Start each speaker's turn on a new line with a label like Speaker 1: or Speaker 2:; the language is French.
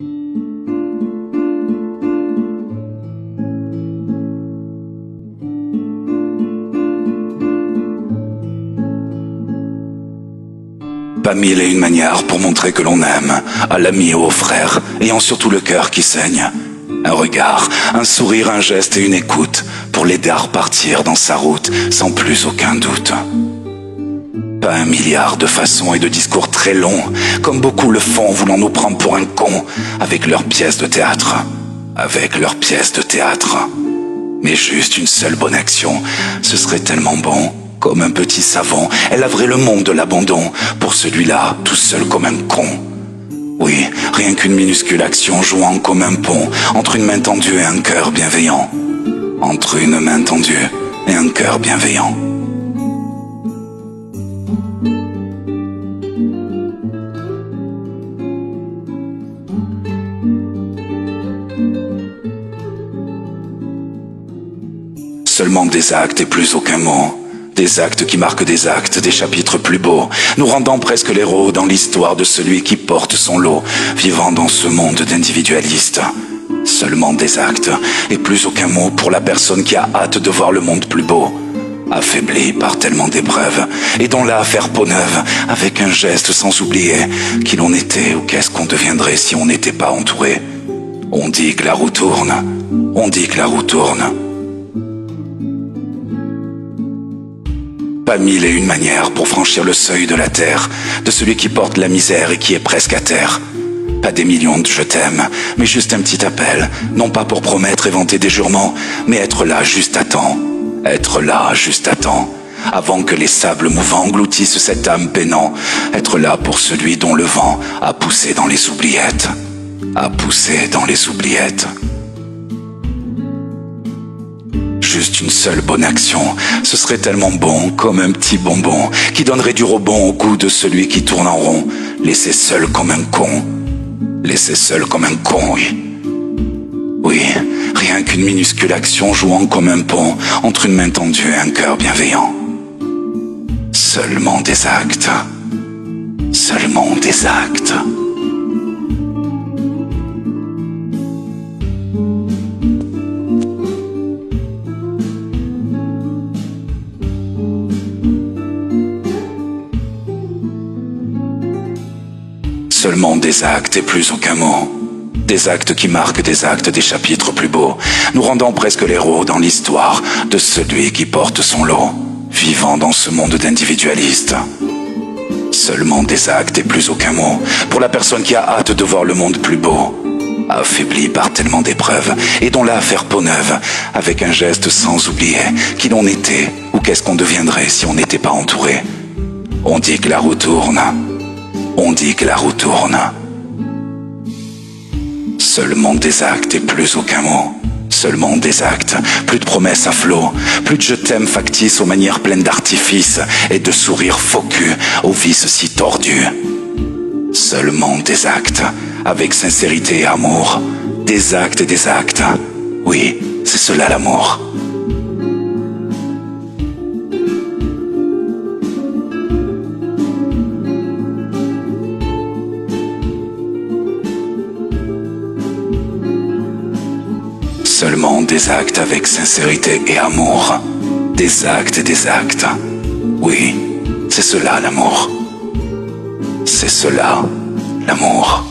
Speaker 1: Pas mille et une manières pour montrer que l'on aime, à l'ami ou au frère, ayant surtout le cœur qui saigne. Un regard, un sourire, un geste et une écoute pour l'aider à repartir dans sa route sans plus aucun doute. Un milliard de façons et de discours très longs, comme beaucoup le font, voulant nous prendre pour un con avec leurs pièces de théâtre. Avec leurs pièces de théâtre. Mais juste une seule bonne action, ce serait tellement bon. Comme un petit savon, elle laverait le monde de l'abandon pour celui-là, tout seul comme un con. Oui, rien qu'une minuscule action jouant comme un pont entre une main tendue et un cœur bienveillant. Entre une main tendue et un cœur bienveillant. Seulement des actes et plus aucun mot. Des actes qui marquent des actes, des chapitres plus beaux, nous rendant presque l'héros dans l'histoire de celui qui porte son lot, vivant dans ce monde d'individualistes. Seulement des actes, et plus aucun mot pour la personne qui a hâte de voir le monde plus beau, affaibli par tellement d'épreuves, et dont là faire peau neuve, avec un geste sans oublier qui l'on était ou qu'est-ce qu'on deviendrait si on n'était pas entouré. On dit que la roue tourne, on dit que la roue tourne. Pas mille et une manières pour franchir le seuil de la terre, de celui qui porte la misère et qui est presque à terre. Pas des millions de je t'aime, mais juste un petit appel, non pas pour promettre et vanter des jurements, mais être là juste à temps. Être là juste à temps, avant que les sables mouvants engloutissent cette âme peinant. Être là pour celui dont le vent a poussé dans les oubliettes. A poussé dans les oubliettes. Juste une seule bonne action, ce serait tellement bon comme un petit bonbon qui donnerait du rebond au goût de celui qui tourne en rond, laissé seul comme un con. Laissé seul comme un con, oui. Oui, rien qu'une minuscule action jouant comme un pont entre une main tendue et un cœur bienveillant. Seulement des actes. Seulement des actes. Seulement des actes et plus aucun mot. Des actes qui marquent des actes des chapitres plus beaux, nous rendant presque l'héros dans l'histoire de celui qui porte son lot, vivant dans ce monde d'individualistes. Seulement des actes et plus aucun mot pour la personne qui a hâte de voir le monde plus beau, affaibli par tellement d'épreuves et dont là faire peau neuve avec un geste sans oublier qui l'on était ou qu'est-ce qu'on deviendrait si on n'était pas entouré. On dit que la roue tourne. On dit que la roue tourne. Seulement des actes et plus aucun mot. Seulement des actes, plus de promesses à flot, plus de je t'aime factice aux manières pleines d'artifice et de sourires faux cul aux vices si tordus. Seulement des actes, avec sincérité et amour. Des actes et des actes. Oui, c'est cela l'amour. Seulement des actes avec sincérité et amour. Des actes et des actes. Oui, c'est cela l'amour. C'est cela l'amour.